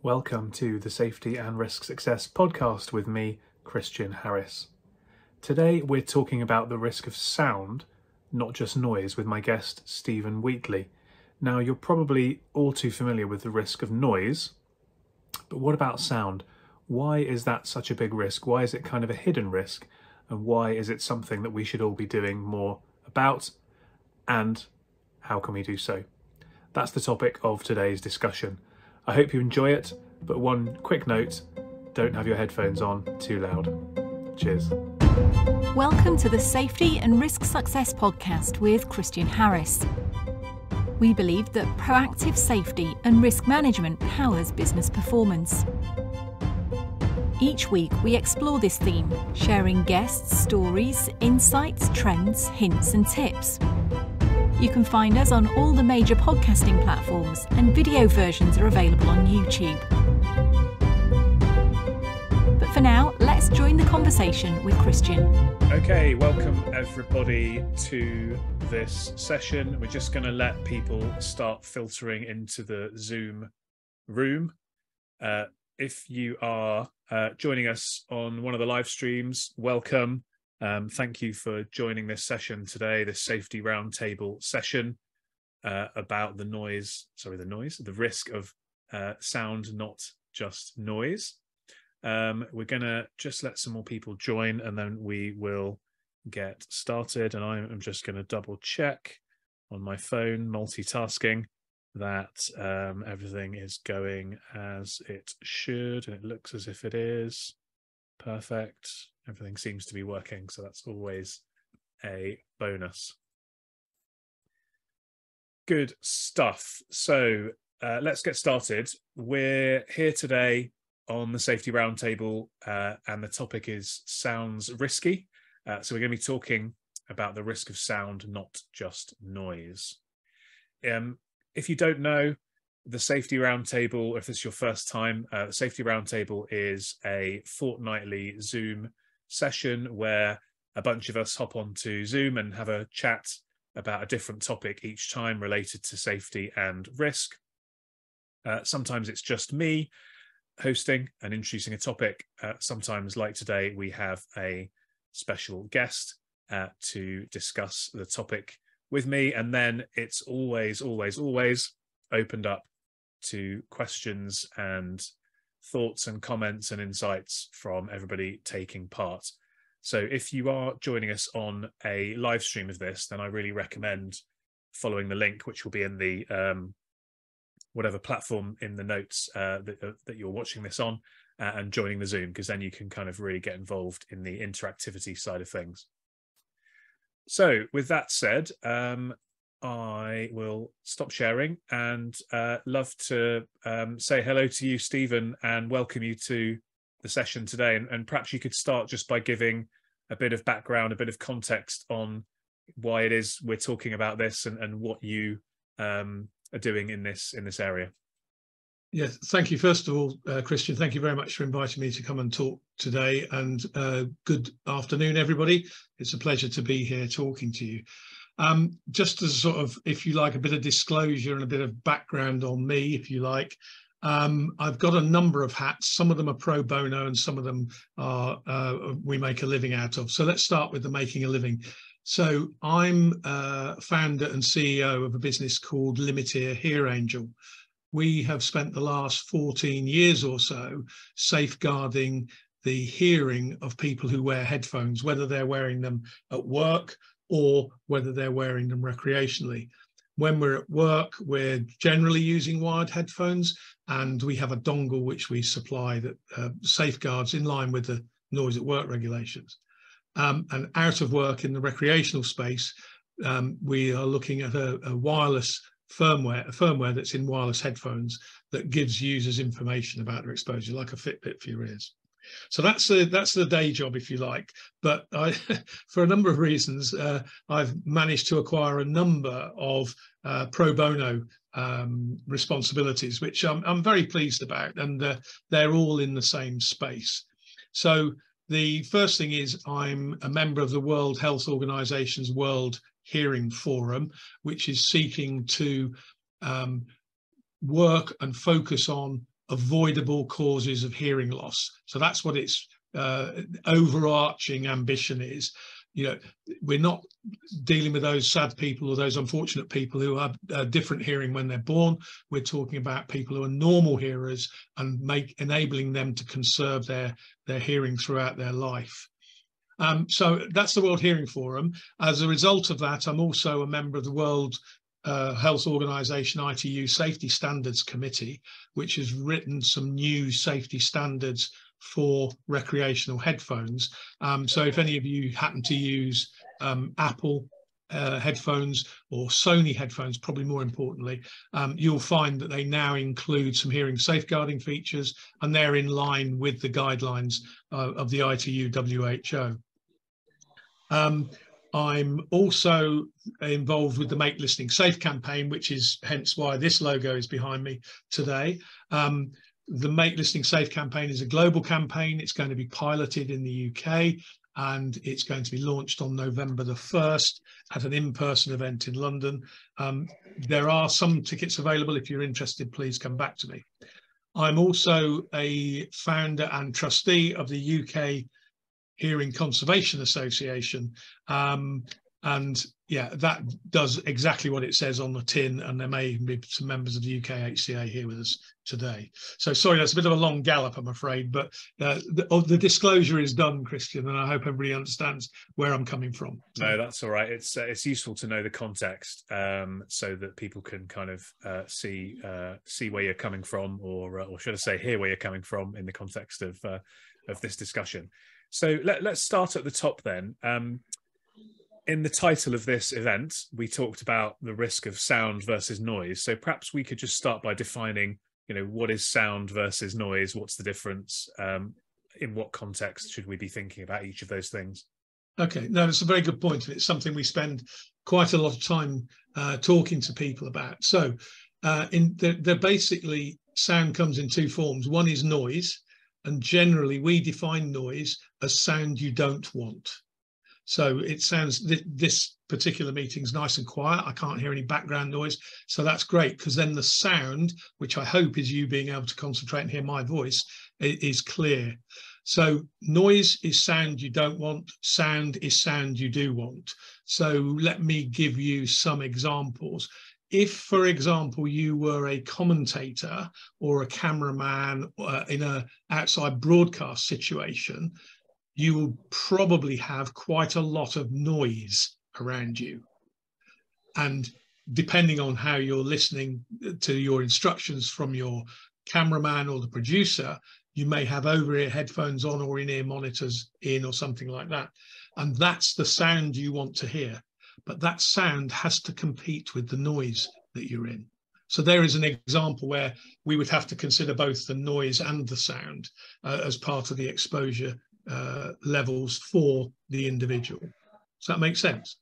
Welcome to the Safety and Risk Success podcast with me, Christian Harris. Today we're talking about the risk of sound, not just noise, with my guest, Stephen Wheatley. Now, you're probably all too familiar with the risk of noise, but what about sound? Why is that such a big risk? Why is it kind of a hidden risk? And why is it something that we should all be doing more about? And how can we do so? That's the topic of today's discussion. I hope you enjoy it, but one quick note don't have your headphones on too loud. Cheers. Welcome to the Safety and Risk Success podcast with Christian Harris. We believe that proactive safety and risk management powers business performance. Each week, we explore this theme, sharing guests, stories, insights, trends, hints, and tips. You can find us on all the major podcasting platforms, and video versions are available on YouTube. But for now, let's join the conversation with Christian. Okay, welcome everybody to this session. We're just going to let people start filtering into the Zoom room. Uh, if you are uh, joining us on one of the live streams, welcome. Um, thank you for joining this session today, this safety roundtable session uh, about the noise, sorry, the noise, the risk of uh, sound, not just noise. Um, we're going to just let some more people join and then we will get started. And I'm just going to double check on my phone, multitasking, that um, everything is going as it should. And it looks as if it is. Perfect everything seems to be working. So that's always a bonus. Good stuff. So uh, let's get started. We're here today on the Safety Roundtable, uh, and the topic is sounds risky. Uh, so we're going to be talking about the risk of sound, not just noise. Um, if you don't know, the Safety Roundtable, if this is your first time, uh, the Safety Roundtable is a fortnightly Zoom session where a bunch of us hop onto Zoom and have a chat about a different topic each time related to safety and risk. Uh, sometimes it's just me hosting and introducing a topic. Uh, sometimes, like today, we have a special guest uh, to discuss the topic with me. And then it's always, always, always opened up to questions and thoughts and comments and insights from everybody taking part. So if you are joining us on a live stream of this, then I really recommend following the link, which will be in the um, whatever platform in the notes uh, that, uh, that you're watching this on, uh, and joining the Zoom, because then you can kind of really get involved in the interactivity side of things. So with that said, um, I will stop sharing and uh, love to um, say hello to you, Stephen, and welcome you to the session today. And, and, perhaps you could start just by giving a bit of background, a bit of context on why it is we're talking about this and, and what you um, are doing in this in this area. Yes, thank you. First of all, uh, Christian, thank you very much for inviting me to come and talk today. And uh, good afternoon, everybody. It's a pleasure to be here talking to you. Um, just as sort of, if you like, a bit of disclosure and a bit of background on me, if you like, um, I've got a number of hats. Some of them are pro bono and some of them are uh, we make a living out of. So let's start with the making a living. So I'm uh, founder and CEO of a business called LimitEar Hear Angel. We have spent the last 14 years or so safeguarding the hearing of people who wear headphones, whether they're wearing them at work or whether they're wearing them recreationally. When we're at work, we're generally using wired headphones, and we have a dongle which we supply that uh, safeguards in line with the noise at work regulations. Um, and out of work in the recreational space, um, we are looking at a, a wireless firmware, a firmware that's in wireless headphones that gives users information about their exposure, like a Fitbit for your ears. So that's the that's the day job, if you like. But I, for a number of reasons, uh, I've managed to acquire a number of uh, pro bono um, responsibilities, which I'm, I'm very pleased about, and uh, they're all in the same space. So the first thing is I'm a member of the World Health Organization's World Hearing Forum, which is seeking to um, work and focus on avoidable causes of hearing loss. So that's what its uh, overarching ambition is. You know, we're not dealing with those sad people or those unfortunate people who have uh, different hearing when they're born. We're talking about people who are normal hearers and make enabling them to conserve their their hearing throughout their life. Um, so that's the World Hearing Forum. As a result of that, I'm also a member of the World uh, Health Organization ITU Safety Standards Committee, which has written some new safety standards for recreational headphones. Um, so if any of you happen to use um, Apple uh, headphones or Sony headphones, probably more importantly, um, you'll find that they now include some hearing safeguarding features and they're in line with the guidelines uh, of the ITU WHO. I'm also involved with the Make Listening Safe campaign, which is hence why this logo is behind me today. Um, the Make Listening Safe campaign is a global campaign. It's going to be piloted in the UK and it's going to be launched on November the 1st at an in-person event in London. Um, there are some tickets available. If you're interested, please come back to me. I'm also a founder and trustee of the UK Hearing Conservation Association. Um, and yeah, that does exactly what it says on the tin. And there may be some members of the UK HCA here with us today. So sorry, that's a bit of a long gallop, I'm afraid, but uh, the, oh, the, disclosure is done, Christian, and I hope everybody understands where I'm coming from. No, that's all right. It's uh, it's useful to know the context um, so that people can kind of uh, see uh, see where you're coming from, or uh, or should I say, hear where you're coming from in the context of uh, of this discussion. So let, us start at the top then. Um, in the title of this event, we talked about the risk of sound versus noise. So perhaps we could just start by defining, you know, what is sound versus noise? What's the difference? Um, in what context should we be thinking about each of those things? Okay, no, it's a very good point. It's something we spend quite a lot of time uh, talking to people about. So, uh, in they're, they're basically sound comes in two forms. One is noise, and generally we define noise as sound you don't want. So it sounds th this particular meeting's nice and quiet. I can't hear any background noise. So that's great because then the sound, which I hope is you being able to concentrate and hear my voice, is clear. So noise is sound you don't want. Sound is sound you do want. So let me give you some examples if, for example, you were a commentator or a cameraman uh, in a outside broadcast situation, you will probably have quite a lot of noise around you. And depending on how you're listening to your instructions from your cameraman or the producer, you may have over-ear headphones on or in-ear monitors in or something like that. And that's the sound you want to hear but that sound has to compete with the noise that you're in. So there is an example where we would have to consider both the noise and the sound uh, as part of the exposure uh, levels for the individual. Does that make sense?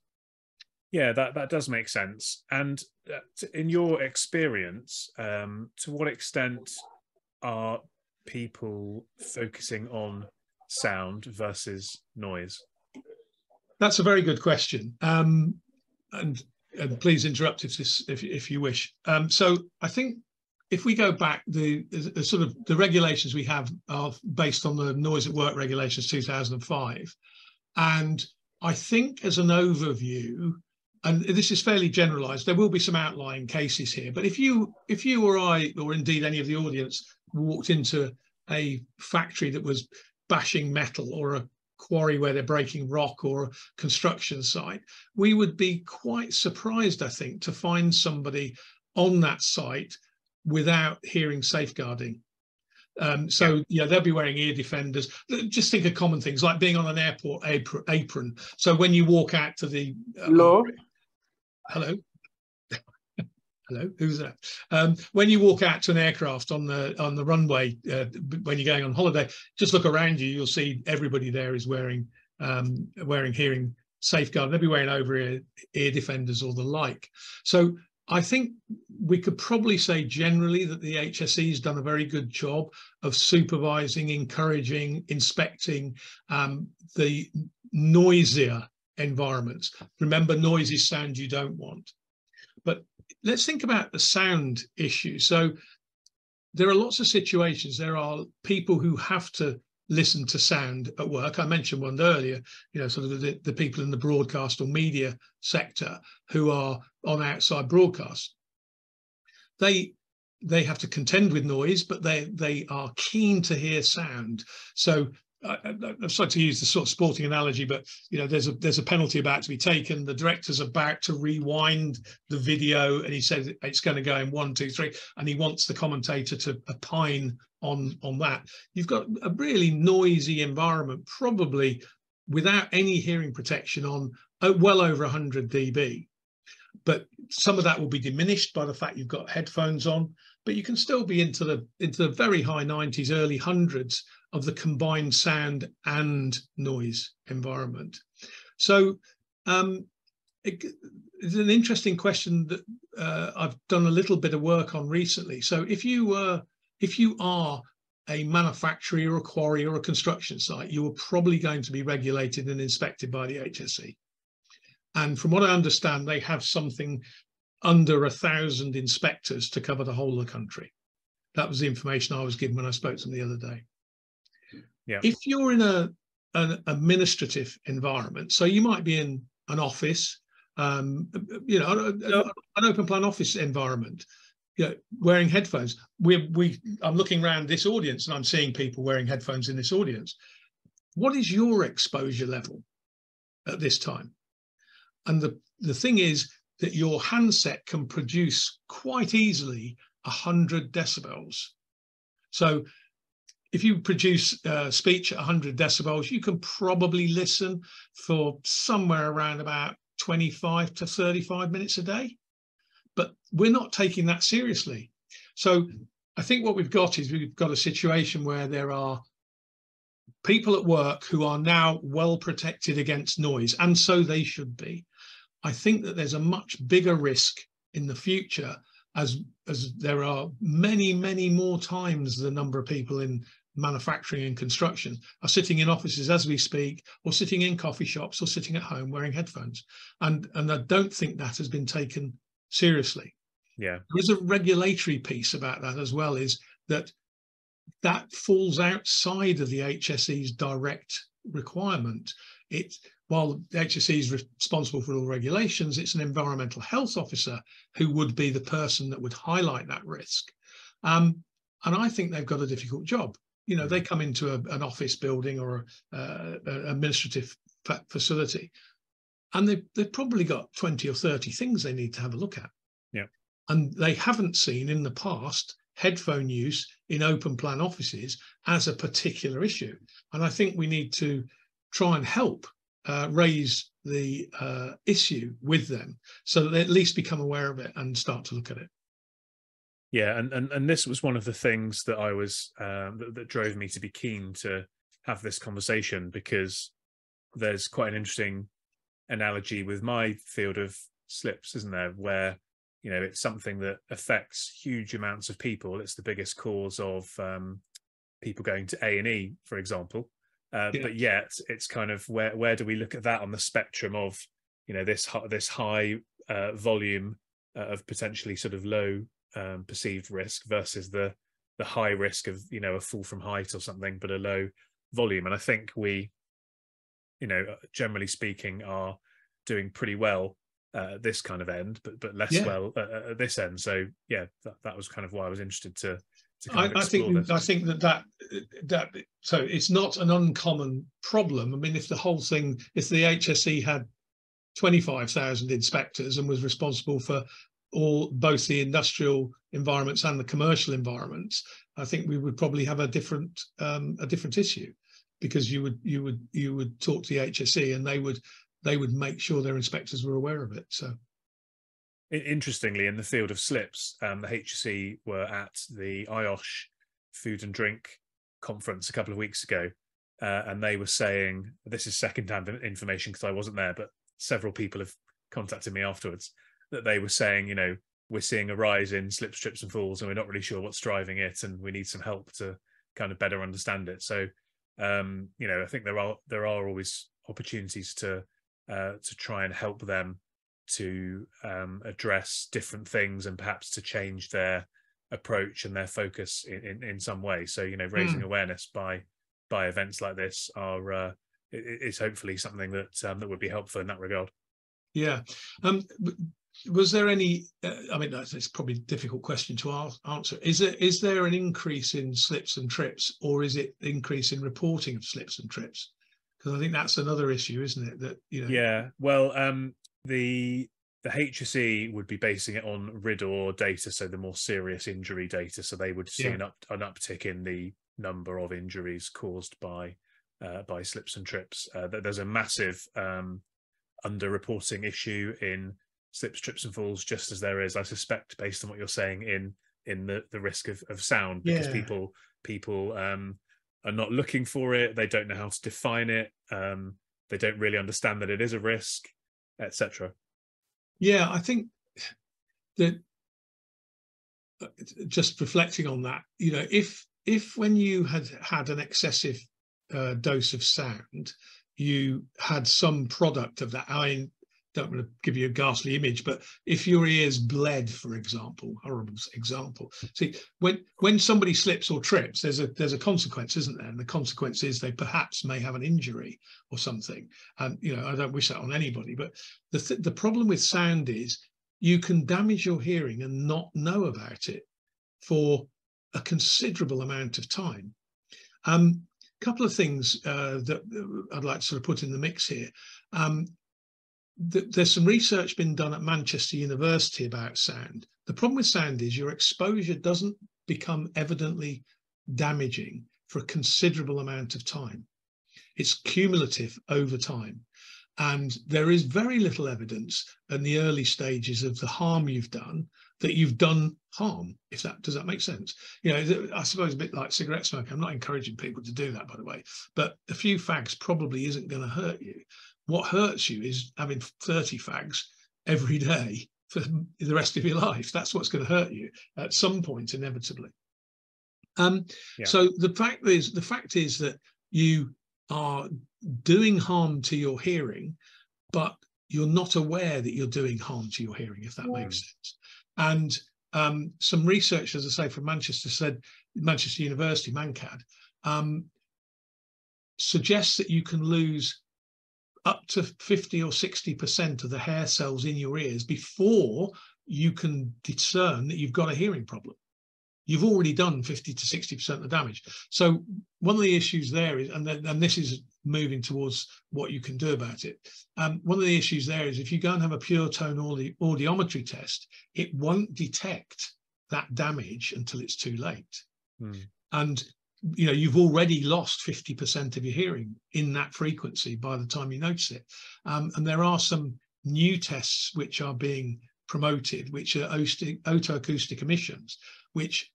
Yeah, that, that does make sense. And uh, in your experience, um, to what extent are people focusing on sound versus noise? That's a very good question. Um, and, and, please interrupt if this, if, if you wish. Um, so I think if we go back, the, the, sort of the regulations we have are based on the Noise at Work regulations 2005. And I think as an overview, and this is fairly generalized, there will be some outlying cases here, but if you if you or I, or indeed any of the audience, walked into a factory that was bashing metal or a quarry where they're breaking rock or a construction site, we would be quite surprised, I think, to find somebody on that site without hearing safeguarding. Um, so yeah, they'll be wearing ear defenders. Just think of common things like being on an airport apron. So when you walk out to the uh, hello, hello, hello, who's that? Um, when you walk out to an aircraft on the on the runway uh, when you're going on holiday, just look around you. You'll see everybody there is wearing um, wearing hearing safeguard. They'll be wearing over ear, ear defenders or the like. So I think we could probably say generally that the HSE has done a very good job of supervising, encouraging, inspecting um, the noisier environments. Remember, noise is sound you don't want. Let's think about the sound issue. So there are lots of situations. There are people who have to listen to sound at work. I mentioned one earlier, you know, sort of the, the people in the broadcast or media sector who are on outside broadcast. They they have to contend with noise, but they they are keen to hear sound. So I, am sorry to use the sort of sporting analogy, but you know, there's a there's a penalty about to be taken. The director's about to rewind the video, and he says it's going to go in one, two, three, and he wants the commentator to opine on on that. You've got a really noisy environment, probably without any hearing protection on uh, well over 100 dB. But some of that will be diminished by the fact you've got headphones on, but you can still be into the into the very high 90s, early hundreds of the combined sound and noise environment. So um, it, it's an interesting question that uh, I've done a little bit of work on recently. So if you uh, if you are a manufacturer or a quarry or a construction site, you are probably going to be regulated and inspected by the HSE. And from what I understand, they have something under a thousand inspectors to cover the whole of the country. That was the information I was given when I spoke to them the other day. Yeah. If you're in a an administrative environment, so you might be in an office, um, you know, an open plan office environment, you know, wearing headphones. We we I'm looking around this audience and I'm seeing people wearing headphones in this audience. What is your exposure level at this time? And the the thing is that your handset can produce quite easily 100 decibels. So if you produce uh, speech at 100 decibels, you can probably listen for somewhere around about 25 to 35 minutes a day. But we're not taking that seriously. So I think what we've got is we've got a situation where there are people at work who are now well protected against noise, and so they should be. I think that there's a much bigger risk in the future as as there are many many more times the number of people in manufacturing and construction are sitting in offices as we speak or sitting in coffee shops or sitting at home wearing headphones. And and i don't think that has been taken seriously. Yeah. There is a regulatory piece about that as well is that that falls outside of the hse's direct requirement. It while the HSE is responsible for all regulations, it's an environmental health officer who would be the person that would highlight that risk. Um, and I think they've got a difficult job. You know, they come into a, an office building or an administrative facility, and they've, they've probably got 20 or 30 things they need to have a look at. Yeah. And they haven't seen in the past headphone use in open plan offices as a particular issue. And I think we need to try and help uh, raise the uh, issue with them so that they at least become aware of it and start to look at it. Yeah, and and, and this was one of the things that I was um, that, that drove me to be keen to have this conversation because there's quite an interesting analogy with my field of slips, isn't there? Where you know it's something that affects huge amounts of people. It's the biggest cause of um, people going to A and E, for example. Uh, yeah. But yet, it's kind of where where do we look at that on the spectrum of you know this this high uh, volume uh, of potentially sort of low um, perceived risk versus the the high risk of you know a fall from height or something, but a low volume. And I think we, you know, generally speaking, are doing pretty well uh, this kind of end, but but less yeah. well at, at, this end. So yeah, that, that was kind of why I was interested to I, I, think this. I think that that that so it's not an uncommon problem. I mean, if the whole thing, if the HSE had twenty five thousand inspectors and was responsible for all both the industrial environments and the commercial environments, I think we would probably have a different um, a different issue because you would you would you would talk to the HSE and they would they would make sure their inspectors were aware of it. So Interestingly, in the field of slips, um, the HSE were at the IOSH Food and Drink conference a couple of weeks ago, uh, and they were saying this is second-hand information because I wasn't there, but several people have contacted me afterwards that they were saying, you know, we're seeing a rise in slips, trips, and falls, and we're not really sure what's driving it, and we need some help to kind of better understand it. So, um, you know, I think there are there are always opportunities to uh, to try and help them to um, address different things and perhaps to change their approach and their focus in, in, in some way. So you know, raising mm. awareness by by events like this are uh, is hopefully something that um, that would be helpful in that regard. Yeah. Um, was there any? Uh, I mean, that's, probably a difficult question to answer. Is there is there an increase in slips and trips, or is it increase in reporting of slips and trips? Because I think that's another issue, isn't it? That you know. Yeah. Well, um, the the HSE would be basing it on RIDDOR data, so the more serious injury data. So they would see yeah. an up an uptick in the number of injuries caused by uh, by slips and trips. Uh, there's a massive um, underreporting issue in slips, trips, and falls, just as there is, I suspect, based on what you're saying, in in the the risk of, of sound, because yeah. people people um, are not looking for it, they don't know how to define it, um, they don't really understand that it is a risk, etc. Yeah, I think that uh, just reflecting on that, you know, if if when you had had an excessive uh, dose of sound, you had some product of that. I don't want to give you a ghastly image, but if your ears bled, for example, horrible example. See, when when somebody slips or trips, there's a there's a consequence, isn't there? And the consequence is they perhaps may have an injury or something. And you know, I don't wish that on anybody. But the th- the problem with sound is you can damage your hearing and not know about it for a considerable amount of time. Um, couple of things uh, that I'd like to sort of put in the mix here. Um, th there's some research been done at Manchester University about sound. The problem with sound is your exposure doesn't become evidently damaging for a considerable amount of time. It's cumulative over time. And there is very little evidence in the early stages of the harm you've done that you've done harm. If that does that make sense? You know, I suppose a bit like cigarette smoking. I'm not encouraging people to do that, by the way, but a few fags probably isn't going to hurt you. What hurts you is having 30 fags every day for the rest of your life. That's what's going to hurt you at some point, inevitably. Um, yeah. So the fact is, the fact is that you are doing harm to your hearing, but you're not aware that you're doing harm to your hearing, if that makes sense. And um, some research, as I say, from Manchester said, Manchester University, ManCAD, um, suggests that you can lose up to 50 or 60% of the hair cells in your ears before you can discern that you've got a hearing problem you've already done 50 to 60% of the damage. So one of the issues there is, and, then, and this is moving towards what you can do about it. Um, one of the issues there is if you go and have a pure tone audi audiometry test, it won't detect that damage until it's too late. Mm. And you know you've already lost 50% of your hearing in that frequency by the time you notice it. Um, and there are some new tests which are being promoted, which are otoacoustic emissions, which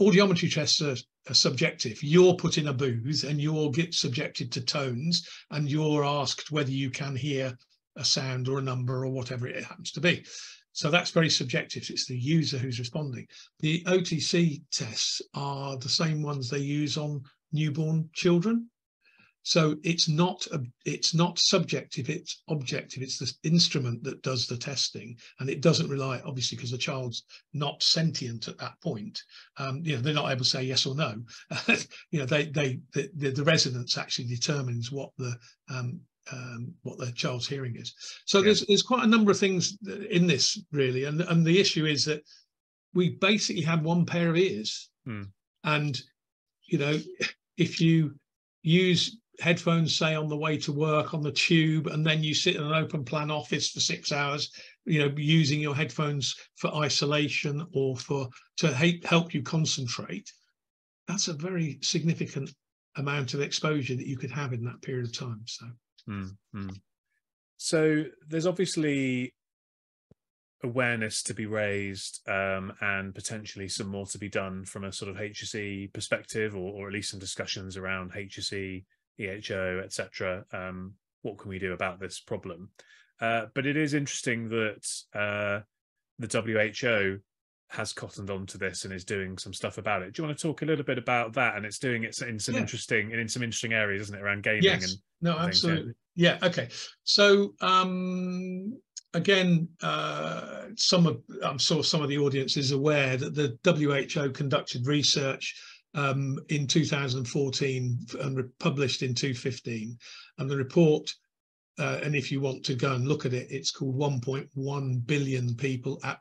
audiometry tests are, are, subjective. You're put in a booth and you're get subjected to tones and you're asked whether you can hear a sound or a number or whatever it happens to be. So that's very subjective. It's the user who's responding. The OTC tests are the same ones they use on newborn children. So it's not a, it's not subjective, it's objective. It's the instrument that does the testing, and it doesn't rely obviously because the child's not sentient at that point. Um, you know, they're not able to say yes or no. you know, they they the, the resonance actually determines what the um, um, what the child's hearing is. So yeah. there's there's quite a number of things in this really, and and the issue is that we basically have one pair of ears, hmm. and you know, if you use headphones say on the way to work on the tube and then you sit in an open plan office for six hours you know using your headphones for isolation or for to help you concentrate that's a very significant amount of exposure that you could have in that period of time so mm-hmm. so there's obviously awareness to be raised um, and potentially some more to be done from a sort of HSE perspective or, or at least some discussions around HSE EHO, etc. Um, what can we do about this problem? Uh, but it is interesting that uh, the WHO has cottoned on to this and is doing some stuff about it. Do you want to talk a little bit about that? And it's doing it in some yeah. interesting and in some interesting areas, isn't it, around gaming? Yes. And no, absolutely. Yeah. Okay. So um, again, uh, some of I'm sure some of the audience is aware that the WHO conducted research um, in 2014 and published in 2015, and the report. Uh, and if you want to go and look at it, it's called 1.1 billion people at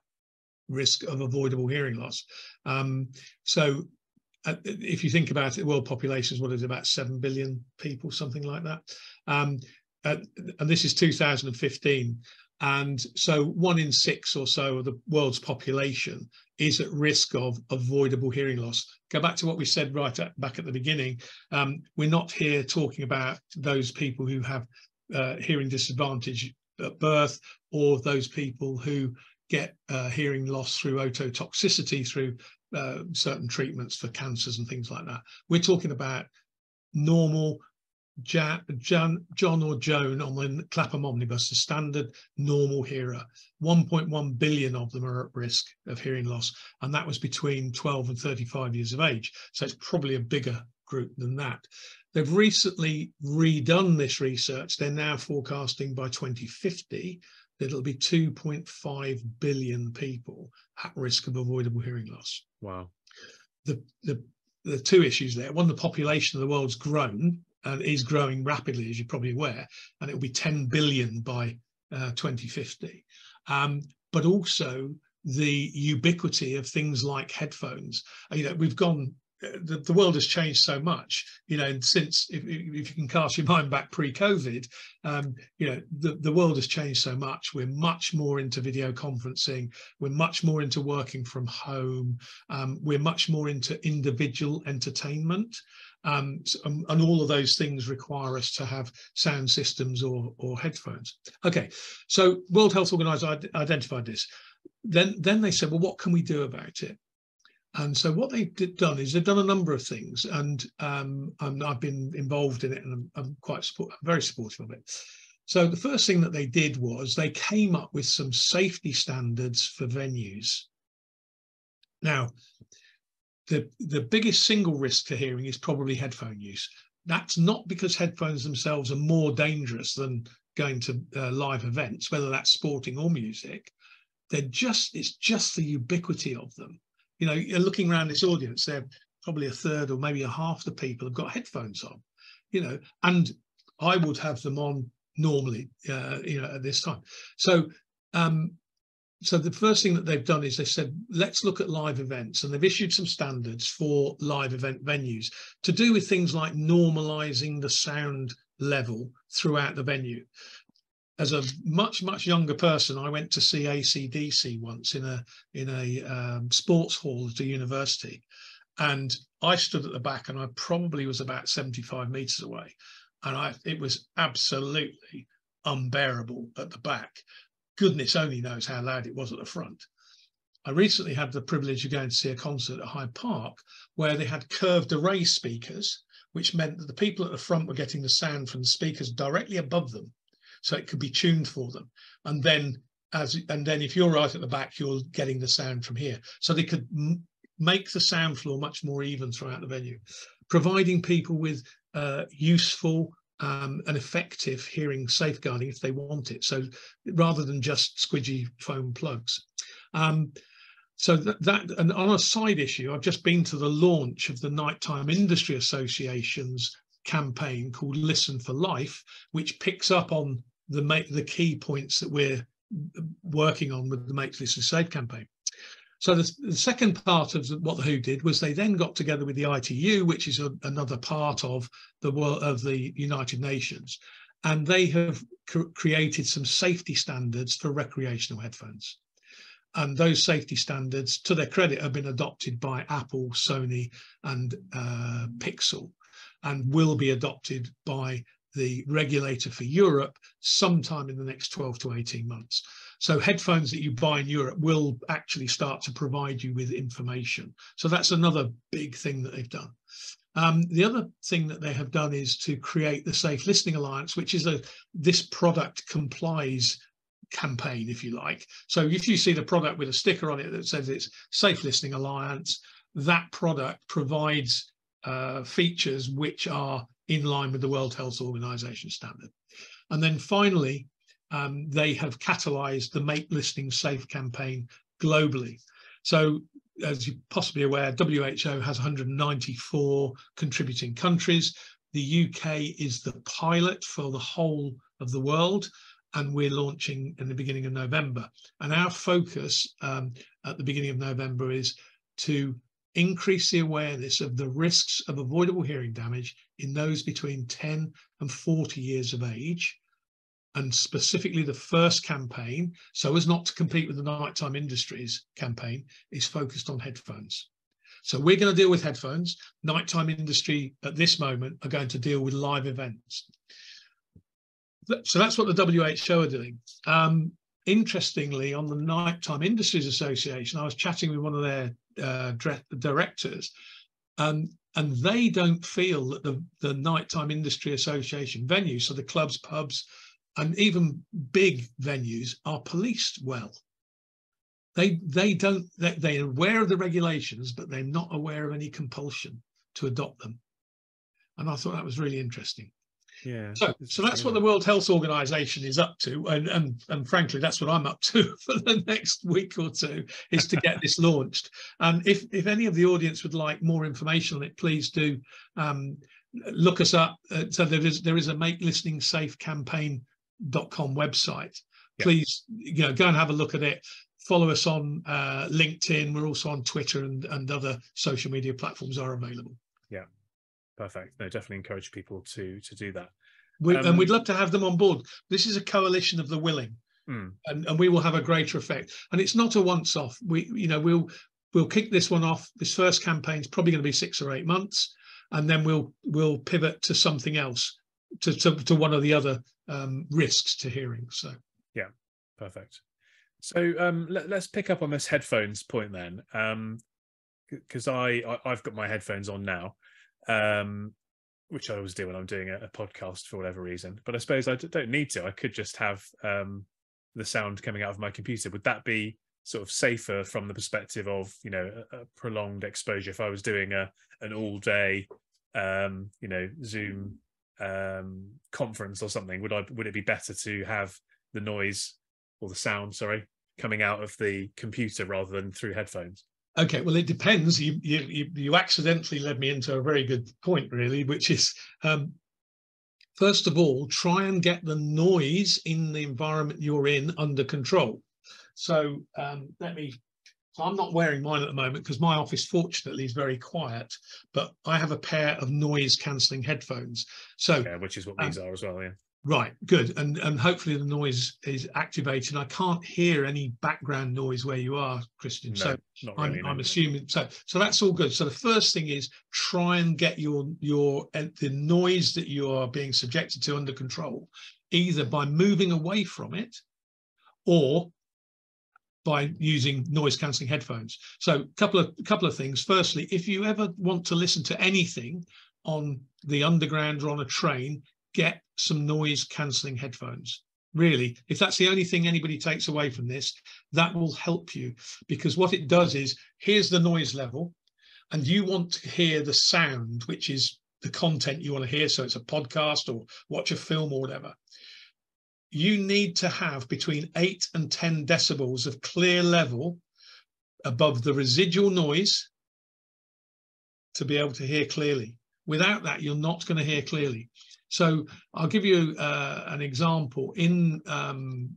risk of avoidable hearing loss. Um, so uh, if you think about it, world population is what is about 7 billion people, something like that. Um, uh, and this is 2015. And so one in six or so of the world's population is at risk of avoidable hearing loss. Go back to what we said right at, back at the beginning. Um, we're not here talking about those people who have uh, hearing disadvantage at birth or those people who get uh, hearing loss through ototoxicity through uh, certain treatments for cancers and things like that. We're talking about normal Jan, Jan, John or Joan on the Clapham Omnibus, the standard normal hearer. 1.1 billion of them are at risk of hearing loss, and that was between 12 and 35 years of age. So it's probably a bigger group than that. They've recently redone this research. They're now forecasting by 2050 that it'll be 2.5 billion people at risk of avoidable hearing loss. Wow. The, the, the two issues there. One, the population of the world's grown and is growing rapidly, as you're probably aware, and it will be 10 billion by uh, 2050. Um, but also the ubiquity of things like headphones. Uh, you know, we've gone. The, the world has changed so much, you know, since if, if you can cast your mind back pre-COVID, um, you know, the, the world has changed so much. We're much more into video conferencing. We're much more into working from home. Um, we're much more into individual entertainment. Um, um, and all of those things require us to have sound systems or, or headphones. Okay, so World Health Organization identified this. Then, then they said, well, what can we do about it? And so what they've done is they've done a number of things, and um, I've been involved in it, and I'm, I'm quite support, very supportive of it. So the first thing that they did was they came up with some safety standards for venues. Now, the, the biggest single risk to hearing is probably headphone use. That's not because headphones themselves are more dangerous than going to uh, live events, whether that's sporting or music. They're just, it's just the ubiquity of them. You know, you're looking around this audience, they're probably a third or maybe a half the people have got headphones on, you know, and I would have them on normally, uh, you know, at this time. So um, so the first thing that they've done is they said let's look at live events and they've issued some standards for live event venues to do with things like normalizing the sound level throughout the venue as a much much younger person i went to see AC/DC once in a in a um, sports hall at a university. And i stood at the back and i probably was about 75 meters away. And i it was absolutely unbearable at the back. Goodness only knows how loud it was at the front. I recently had the privilege of going to see a concert at Hyde Park where they had curved array speakers, which meant that the people at the front were getting the sound from the speakers directly above them, so it could be tuned for them. And then, as and then, if you're right at the back, you're getting the sound from here, so they could make the sound floor much more even throughout the venue, providing people with uh, useful um, an effective hearing safeguarding if they want it. So rather than just squidgy foam plugs. Um, so that, that, and on a side issue, I've just been to the launch of the Nighttime Industry Association's campaign called Listen for Life, which picks up on the the key points that we're working on with the Make Listening Safe campaign. So the, the, second part of what the WHO did was they then got together with the ITU, which is a, another part of the world of the United Nations, and they have cr created some safety standards for recreational headphones. And those safety standards, to their credit, have been adopted by Apple, Sony, and uh, Pixel, and will be adopted by the regulator for Europe sometime in the next 12 to 18 months. So headphones that you buy in Europe will actually start to provide you with information. So that's another big thing that they've done. Um, the other thing that they have done is to create the Safe Listening Alliance, which is a this product complies campaign, if you like. So if you see the product with a sticker on it that says it's Safe Listening Alliance, that product provides uh, features which are in line with the World Health Organization standard. And then finally, um, they have catalyzed the Make Listening Safe campaign globally. So, as you're possibly aware, WHO has 194 contributing countries. The UK is the pilot for the whole of the world, and we're launching in the beginning of November. And our focus um, at the beginning of November is to increase the awareness of the risks of avoidable hearing damage in those between 10 and 40 years of age. And specifically, the first campaign, so as not to compete with the nighttime industries campaign, is focused on headphones. So we're going to deal with headphones. Nighttime industry at this moment are going to deal with live events. So that's what the WHO are doing. Um, interestingly, on the Nighttime Industries Association, I was chatting with one of their uh, directors, um, and they don't feel that the, the Nighttime Industry Association venues, so the clubs, pubs, and even big venues, are policed well. They they don't they, they're aware of the regulations, but they're not aware of any compulsion to adopt them. And I thought that was really interesting. Yeah. So, so that's what the World Health Organization is up to, and and and frankly, that's what I'm up to for the next week or two is to get this launched. And if if any of the audience would like more information on it, please do um, look us up. Uh, so there is there is a Make Listening Safe campaign.com website. Please, you know, go and have a look at it. Follow us on uh, LinkedIn. We're also on Twitter and and other social media platforms are available. Yeah perfect. No, definitely encourage people to to do that. We, um, and we'd love to have them on board. This is a coalition of the willing, mm. and, and we will have a greater effect. And it's not a once-off. We, you know, we'll we'll kick this one off. This first campaign is probably going to be six or eight months, and then we'll we'll pivot to something else, to to, to one of the other um, risks to hearing. So yeah, perfect. So um, let, us pick up on this headphones point then, because um, I, I I've got my headphones on now um, which I always do when I'm doing a, a, podcast for whatever reason. But I suppose I d- don't need to. I could just have um, the sound coming out of my computer. Would that be sort of safer from the perspective of you know a, a prolonged exposure? If I was doing a an all day, um, you know, Zoom um, conference or something, would I would it be better to have the noise or the sound, sorry, coming out of the computer rather than through headphones? Okay, well, it depends. You, you you accidentally led me into a very good point, really, which is um, first of all, try and get the noise in the environment you're in under control. So um, let me. So I'm not wearing mine at the moment because my office, fortunately, is very quiet. But I have a pair of noise cancelling headphones. So yeah, which is what these um, are as well. Yeah. Right, good, and and hopefully the noise is activated. I can't hear any background noise where you are, Christian. No, so really, I'm, no. I'm assuming so. So that's all good. So the first thing is try and get your your the noise that you are being subjected to under control, either by moving away from it, or by using noise cancelling headphones. So a couple of a couple of things. Firstly, if you ever want to listen to anything on the underground or on a train, get some noise cancelling headphones. Really, if that's the only thing anybody takes away from this, that will help you because what it does is here's the noise level, and you want to hear the sound, which is the content you want to hear. So it's a podcast or watch a film or whatever. You need to have between eight and 10 decibels of clear level above the residual noise to be able to hear clearly. Without that, you're not going to hear clearly. So I'll give you uh, an example. In um,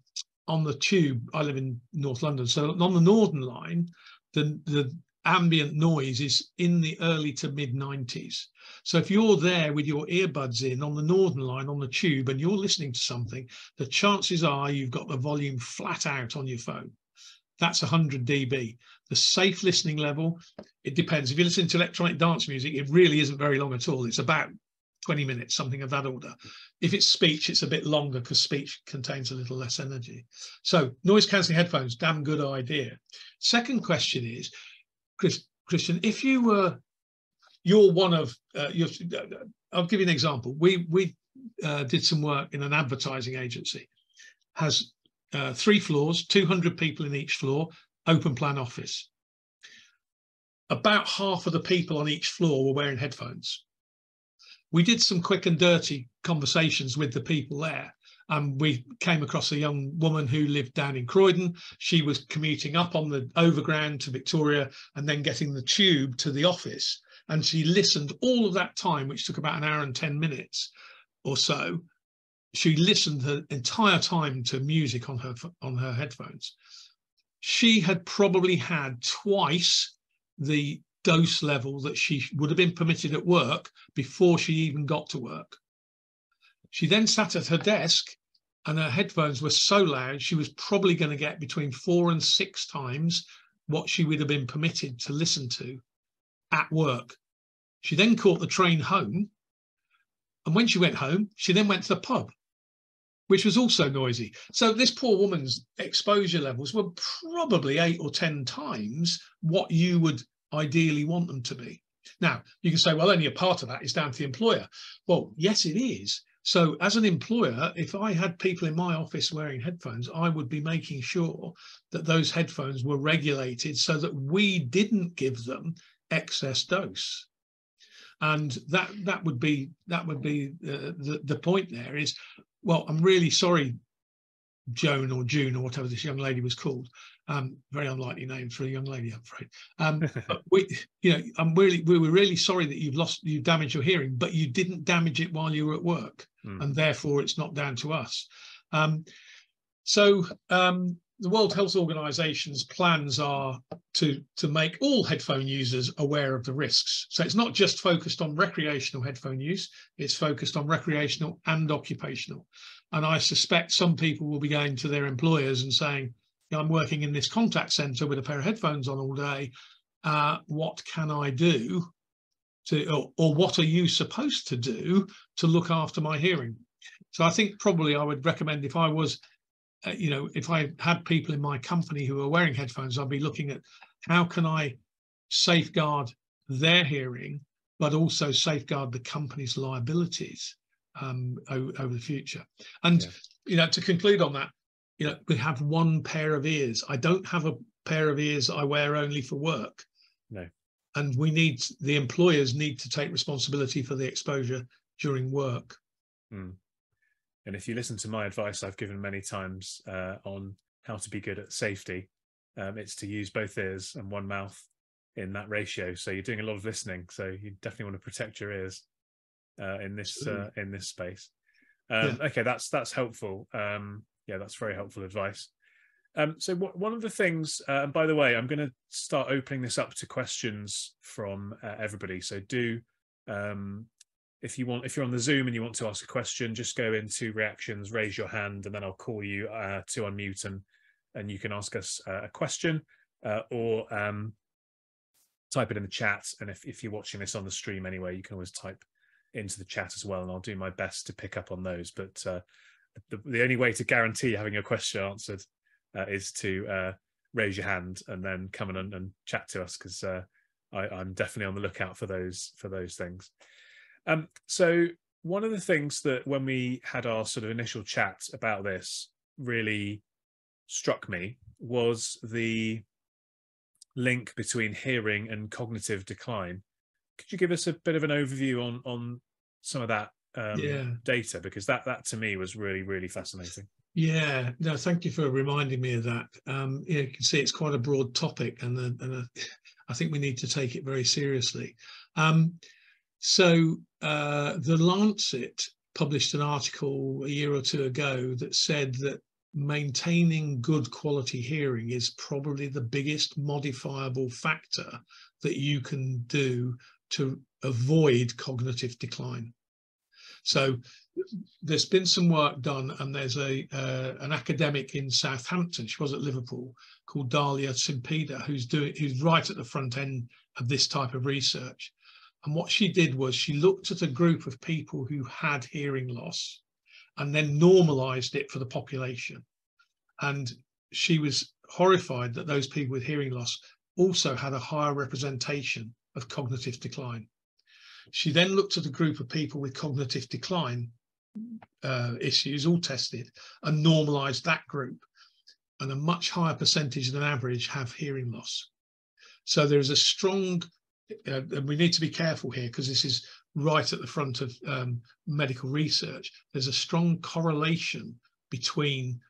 on the tube, I live in North London. So on the Northern Line, the the ambient noise is in the early to mid 90s. So if you're there with your earbuds in on the Northern Line on the tube and you're listening to something, the chances are you've got the volume flat out on your phone. That's 100 dB. The safe listening level, it depends. If you listen to electronic dance music, it really isn't very long at all. It's about 20 minutes, something of that order. If it's speech, it's a bit longer because speech contains a little less energy. So noise cancelling headphones, damn good idea. Second question is, Chris, Christian, if you were, you're one of, uh, you're, I'll give you an example. We, we uh, did some work in an advertising agency, has uh, three floors, 200 people in each floor, open plan office. About half of the people on each floor were wearing headphones we did some quick and dirty conversations with the people there and we came across a young woman who lived down in Croydon. She was commuting up on the overground to Victoria and then getting the tube to the office. And she listened all of that time, which took about an hour and 10 minutes or so. She listened the entire time to music on her on her headphones. She had probably had twice the dose level that she would have been permitted at work before she even got to work. She then sat at her desk and her headphones were so loud, she was probably going to get between four and six times what she would have been permitted to listen to at work. She then caught the train home. And when she went home, she then went to the pub, which was also noisy. So this poor woman's exposure levels were probably eight or 10 times what you would ideally want them to be. Now, you can say, well, only a part of that is down to the employer. Well, yes, it is. So as an employer, if I had people in my office wearing headphones, I would be making sure that those headphones were regulated so that we didn't give them excess dose. And that that would be that would be uh, the the point there is, well, I'm really sorry, Joan or June or whatever this young lady was called. Um, very unlikely name for a young lady, I'm afraid. Um, but we, you know, I'm really, we were really sorry that you've lost, you've damaged your hearing, but you didn't damage it while you were at work, mm. and therefore it's not down to us. Um, so um, the World Health Organization's plans are to, to make all headphone users aware of the risks. So it's not just focused on recreational headphone use, it's focused on recreational and occupational. And I suspect some people will be going to their employers and saying, I'm working in this contact center with a pair of headphones on all day. Uh, what can I do to, or, or what are you supposed to do to look after my hearing? So I think probably I would recommend if I was, uh, you know, if I had people in my company who are wearing headphones, I'd be looking at how can I safeguard their hearing, but also safeguard the company's liabilities um, over, over, the future. And yeah. you know, to conclude on that, you know, we have one pair of ears. I don't have a pair of ears I wear only for work. No. And we need the employers need to take responsibility for the exposure during work. Mm. And if you listen to my advice I've given many times uh, on how to be good at safety, um, it's to use both ears and one mouth in that ratio. So you're doing a lot of listening. So you definitely want to protect your ears uh, in this uh, in this space. Um, yeah. Okay, that's that's helpful. Um, yeah, that's very helpful advice. Um, so w- one of the things, uh, and by the way, I'm going to start opening this up to questions from uh, everybody. So do, um, if you want, if you're on the Zoom and you want to ask a question, just go into reactions, raise your hand, and then I'll call you uh, to unmute and and you can ask us uh, a question uh, or um, type it in the chat. And if if you're watching this on the stream anyway, you can always type into the chat as well, and I'll do my best to pick up on those. But uh, the, the only way to guarantee having your question answered uh, is to uh, raise your hand and then come in and, and chat to us because uh, I'm definitely on the lookout for those for those things. Um, so one of the things that when we had our sort of initial chat about this really struck me was the link between hearing and cognitive decline. Could you give us a bit of an overview on on some of that um, yeah. data because that that to me was really really fascinating. Yeah, no, thank you for reminding me of that. Um, you, you can see it's quite a broad topic, and, a, and a, I think we need to take it very seriously. Um, so uh, the Lancet published an article a year or two ago that said that maintaining good quality hearing is probably the biggest modifiable factor that you can do to avoid cognitive decline. So there's been some work done, and there's a uh, an academic in Southampton. She was at Liverpool called Dalia Tsimpida, who's doing who's right at the front end of this type of research. And what she did was she looked at a group of people who had hearing loss, and then normalised it for the population. And she was horrified that those people with hearing loss also had a higher representation of cognitive decline. She then looked at a group of people with cognitive decline uh, issues, all tested, and normalized that group. And a much higher percentage than average have hearing loss. So there is a strong uh, and we need to be careful here because this is right at the front of um, medical research. There's a strong correlation between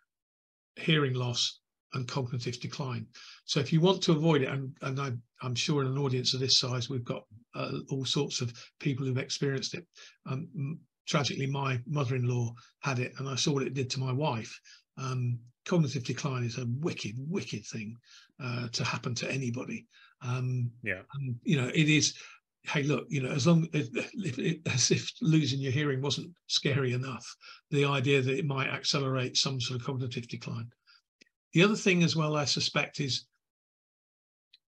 hearing loss and cognitive decline. So if you want to avoid it, and, and I, am sure in an audience of this size, we've got uh, all sorts of people who've experienced it. Um, tragically, my mother-in-law had it, and I saw what it did to my wife. Um, cognitive decline is a wicked, wicked thing uh, to happen to anybody. Um, yeah, and you know it is. Hey, look, you know, as long if, if, as if losing your hearing wasn't scary enough, the idea that it might accelerate some sort of cognitive decline. The other thing as well, I suspect, is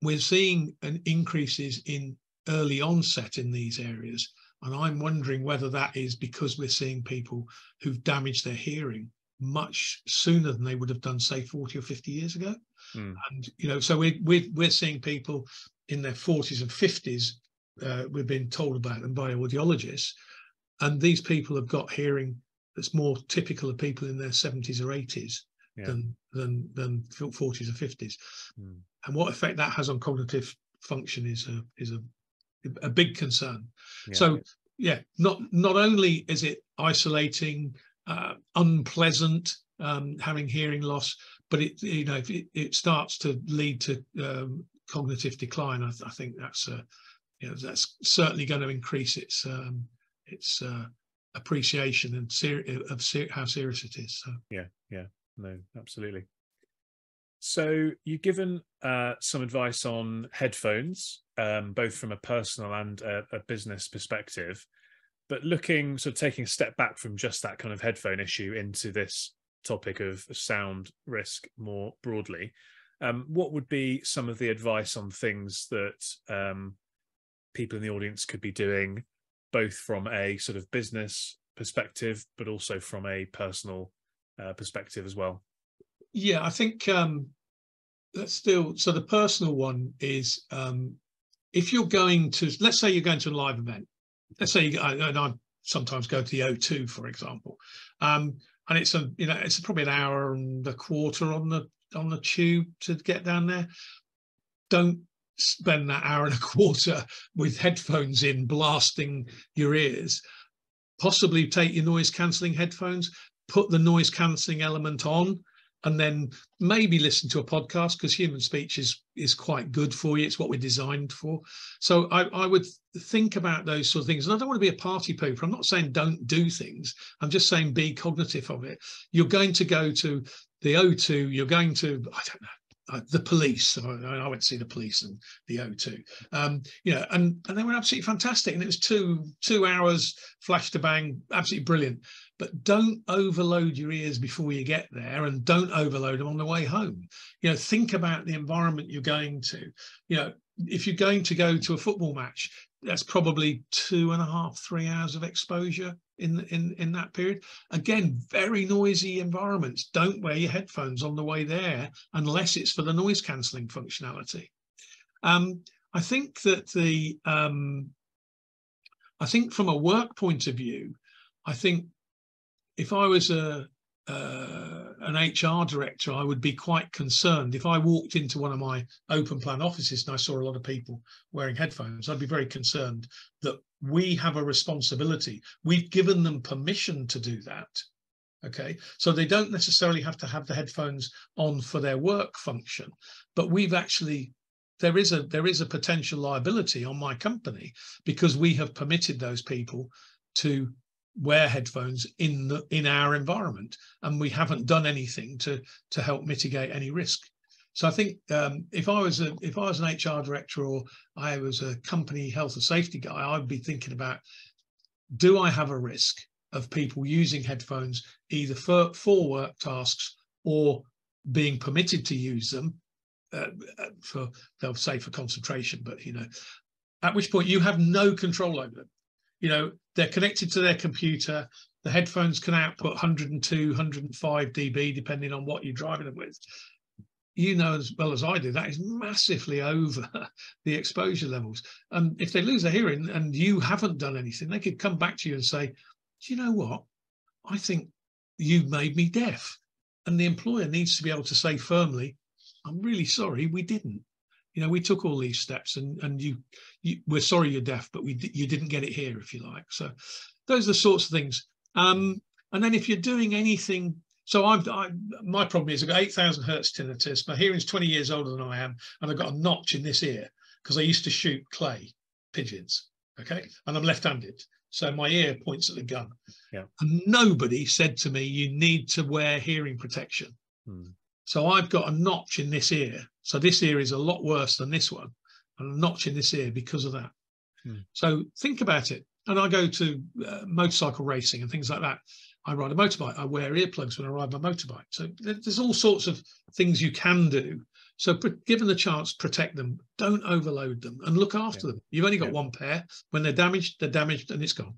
we're seeing an increases in early onset in these areas. And I'm wondering whether that is because we're seeing people who've damaged their hearing much sooner than they would have done, say, 40 or 50 years ago. Mm. And, you know, so we, we, we're seeing people in their 40s and 50s, uh, we've been told about them by audiologists. And these people have got hearing that's more typical of people in their 70s or 80s yeah. than than than 40s or 50s. Mm. And what effect that has on cognitive function is a is a a big concern. Yeah. So yeah, not not only is it isolating, uh, unpleasant, um, having hearing loss, but it you know it, it starts to lead to um, cognitive decline. I, I, think that's uh, you know that's certainly going to increase its um, its uh, appreciation and ser- of ser- how serious it is. So. Yeah, yeah no, absolutely. So you've given uh, some advice on headphones, um, both from a personal and a, a, business perspective. But looking, sort of taking a step back from just that kind of headphone issue into this topic of sound risk more broadly, um, what would be some of the advice on things that um, people in the audience could be doing, both from a sort of business perspective, but also from a personal uh, perspective as well? Yeah, I think um, that's still so. The personal one is um, if you're going to, let's say you're going to a live event. Let's say, you, and I sometimes go to the O2, for example, um, and it's a you know it's probably an hour and a quarter on the on the tube to get down there. Don't spend that hour and a quarter with headphones in blasting your ears possibly take your noise cancelling headphones put the noise cancelling element on and then maybe listen to a podcast because human speech is is quite good for you. It's what we're designed for. So I, I would think about those sort of things. And I don't want to be a party pooper. I'm not saying don't do things. I'm just saying be cognitive of it. You're going to go to the O2. You're going to I don't know uh, the police. I, I, went to see the police and the O2. Um, you know, and and they were absolutely fantastic. And it was two two hours flash to bang, absolutely brilliant. But don't overload your ears before you get there, and don't overload them on the way home. You know, think about the environment you're going to. You know, if you're going to go to a football match, that's probably two and a half, three hours of exposure in in in that period. Again, very noisy environments. Don't wear your headphones on the way there unless it's for the noise cancelling functionality. Um, I think that the um, I think from a work point of view, I think if I was a uh, an HR director, I would be quite concerned if I walked into one of my open plan offices and I saw a lot of people wearing headphones. I'd be very concerned that we have a responsibility. We've given them permission to do that. Okay, so they don't necessarily have to have the headphones on for their work function, but we've actually there is a there is a potential liability on my company because we have permitted those people to wear headphones in the in our environment and we haven't done anything to to help mitigate any risk. So i think um, if i was a if i was an hr director or i was a company health and safety guy i'd be thinking about do i have a risk of people using headphones either for for work tasks or being permitted to use them uh, uh for they'll say for concentration but you know at which point you have no control over them you know they're connected to their computer. The headphones can output 102 105 db depending on what you're driving them with. You know as well as i do that is massively over the exposure levels. And if they lose their hearing and you haven't done anything they could come back to you and say do you know what? I think you made me deaf. And the employer needs to be able to say firmly i'm really sorry we didn't You know, we took all these steps, and and you, you we're sorry you're deaf, but we you didn't get it here, if you like. So, those are the sorts of things. Um, and then if you're doing anything, so I've I, my problem is I've got 8,000 hertz tinnitus. My hearing's 20 years older than I am, and I've got a notch in this ear because I used to shoot clay pigeons. Okay, and I'm left-handed, so my ear points at the gun. Yeah. And nobody said to me, "You need to wear hearing protection." Hmm. So I've got a notch in this ear. So this ear is a lot worse than this one, and a notch in this ear because of that. Hmm. So think about it. And I go to uh, motorcycle racing and things like that. I ride a motorbike. I wear earplugs when I ride my motorbike. So there's all sorts of things you can do. So given the chance, protect them. Don't overload them and look after yeah. them. You've only got yeah. one pair. When they're damaged, they're damaged and it's gone.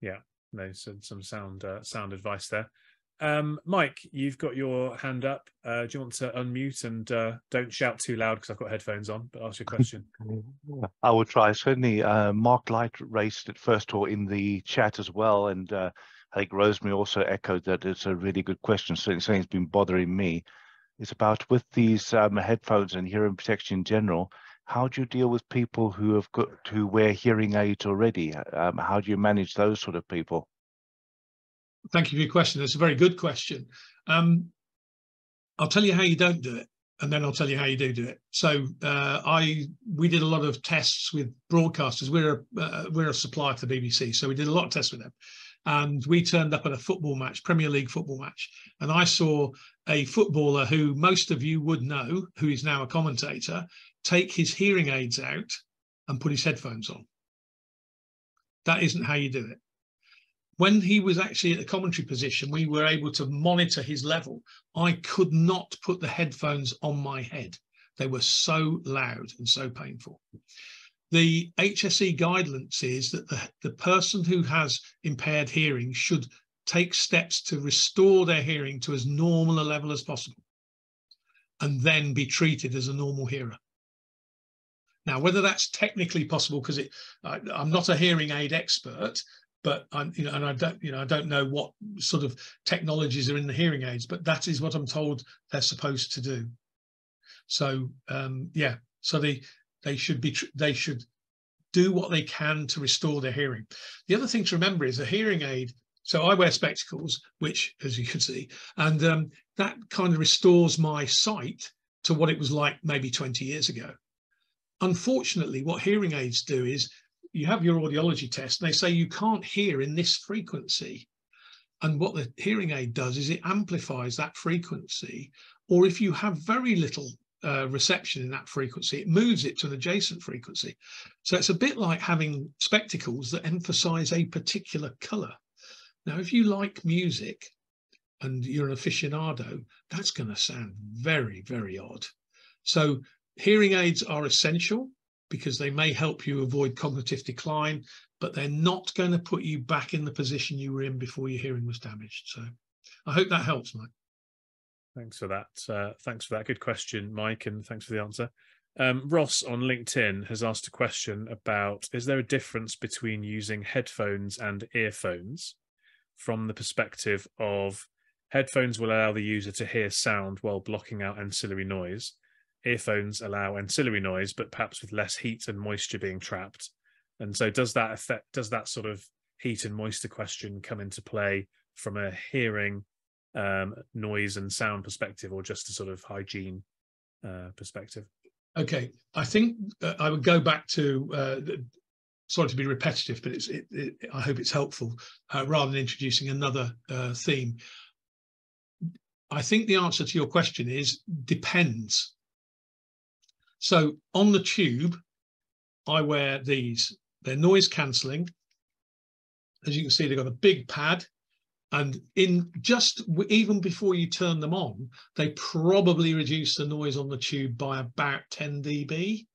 Yeah, no, so some sound uh, sound advice there. Um, Mike, you've got your hand up. Uh, do you want to unmute and uh, don't shout too loud because I've got headphones on, but ask your question. I will try. Certainly, uh, Mark Light raised it first or in the chat as well. And uh, I think Rosemary also echoed that it's a really good question. So it's something that's been bothering me. It's about with these um, headphones and hearing protection in general, how do you deal with people who have got who wear hearing aids already? Um, how do you manage those sort of people? Thank you for your question. That's a very good question. Um, I'll tell you how you don't do it, and then I'll tell you how you do do it. So uh, I we did a lot of tests with broadcasters. We're a, uh, we're a supplier to the BBC, so we did a lot of tests with them. And we turned up at a football match, Premier League football match, and I saw a footballer who most of you would know, who is now a commentator, take his hearing aids out and put his headphones on. That isn't how you do it when he was actually at the commentary position, we were able to monitor his level. I could not put the headphones on my head. They were so loud and so painful. The HSE guidance is that the, the person who has impaired hearing should take steps to restore their hearing to as normal a level as possible and then be treated as a normal hearer. Now, whether that's technically possible, because I'm not a hearing aid expert, but I'm, you know, and I don't, you know, I don't know what sort of technologies are in the hearing aids, but that is what I'm told they're supposed to do. So um, yeah, so they they should be they should do what they can to restore their hearing. The other thing to remember is a hearing aid. So I wear spectacles, which, as you can see, and um, that kind of restores my sight to what it was like maybe 20 years ago. Unfortunately, what hearing aids do is you have your audiology test and they say you can't hear in this frequency. And what the hearing aid does is it amplifies that frequency. Or if you have very little uh, reception in that frequency, it moves it to an adjacent frequency. So it's a bit like having spectacles that emphasize a particular color. Now, if you like music and you're an aficionado, that's going to sound very, very odd. So hearing aids are essential because they may help you avoid cognitive decline, but they're not going to put you back in the position you were in before your hearing was damaged. So I hope that helps, Mike. Thanks for that. Uh, thanks for that. Good question, Mike, and thanks for the answer. Um, Ross on LinkedIn has asked a question about Is there a difference between using headphones and earphones from the perspective of headphones will allow the user to hear sound while blocking out ancillary noise, earphones allow ancillary noise, but perhaps with less heat and moisture being trapped. And so, does that affect? Does that sort of heat and moisture question come into play from a hearing, um, noise, and sound perspective, or just a sort of hygiene uh, perspective? Okay, I think uh, I would go back to. Uh, sorry to be repetitive, but it's. It, it, I hope it's helpful uh, rather than introducing another uh, theme. I think the answer to your question is depends. So on the tube, I wear these. They're noise cancelling. As you can see, they've got a big pad. And in just even before you turn them on, they probably reduce the noise on the tube by about 10 dB.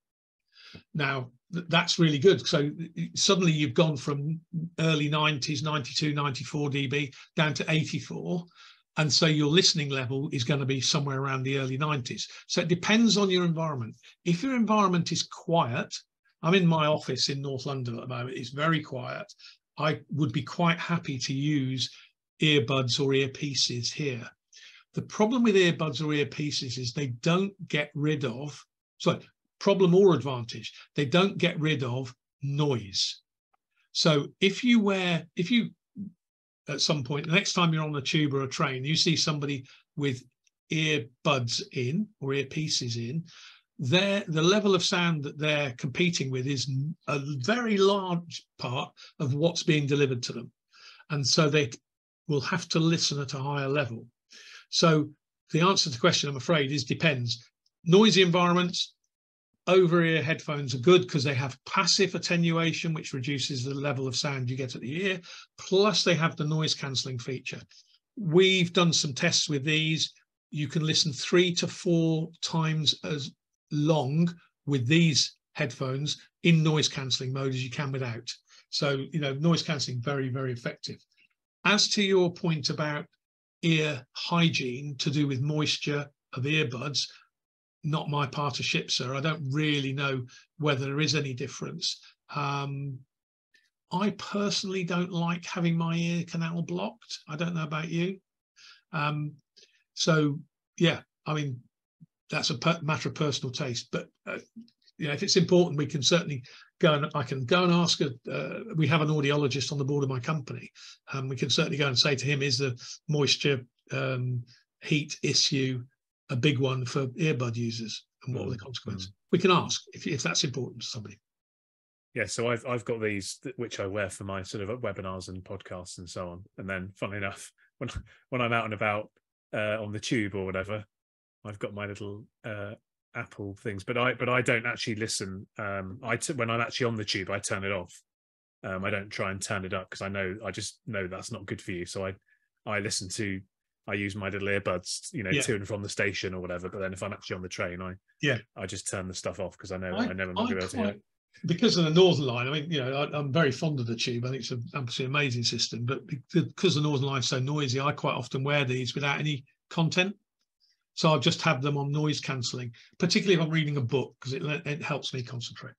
Now, that's really good. So suddenly you've gone from early 90s, 92, 94 dB down to 84 and so your listening level is going to be somewhere around the early 90s so it depends on your environment if your environment is quiet i'm in my office in north london at the moment it's very quiet i would be quite happy to use earbuds or earpieces here the problem with earbuds or earpieces is they don't get rid of sorry problem or advantage. They don't get rid of noise. So if you wear, if you at some point, the next time you're on the tube or a train, you see somebody with earbuds in or earpieces in, their the level of sound that they're competing with is a very large part of what's being delivered to them. And so they will have to listen at a higher level. So the answer to the question i'm afraid is depends. Noisy environments over ear headphones are good because they have passive attenuation which reduces the level of sound you get at the ear plus they have the noise cancelling feature we've done some tests with these you can listen three to four times as long with these headphones in noise cancelling mode as you can without. So, you know, noise cancelling very, very effective. As to your point about ear hygiene to do with moisture of earbuds, not my part of ship, sir. I don't really know whether there is any difference. Um, I personally don't like having my ear canal blocked. I don't know about you. Um, so, yeah, I mean, that's a per- matter of personal taste. But uh, you know, if it's important, we can certainly go and I can go and ask. A, uh, we have an audiologist on the board of my company, and we can certainly go and say to him, "Is the moisture um, heat issue a big one for earbud users, and what mm. are the consequences?" Mm. We can ask if, if that's important to somebody. Yeah, so I've I've got these which I wear for my sort of webinars and podcasts and so on. And then, funnily enough, when when I'm out and about uh, on the tube or whatever, I've got my little uh, Apple things, but I but I don't actually listen. Um, I t- when I'm actually on the tube, I turn it off. Um, I don't try and turn it up because I know I just know that's not good for you. So I I listen to I use my little earbuds, you know, yeah. to and from the station or whatever. But then if I'm actually on the train, I yeah I just turn the stuff off because I know I, I never be able to hear it. Because of the Northern Line, I mean, you know, I, am very fond of the tube. I think it's an absolutely amazing system. But because the Northern Line's so noisy, I quite often wear these without any content. So I'll just have them on noise cancelling, particularly if I'm reading a book because it, it helps me concentrate.